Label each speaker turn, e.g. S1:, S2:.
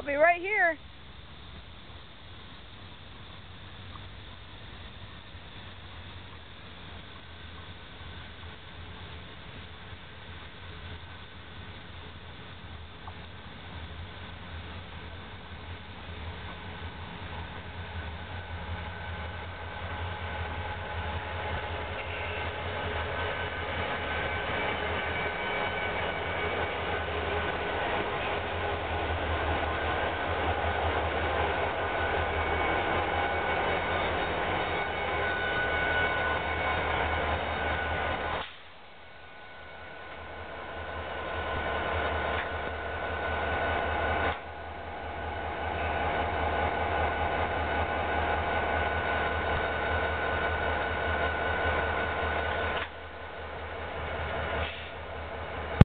S1: I'll be right here.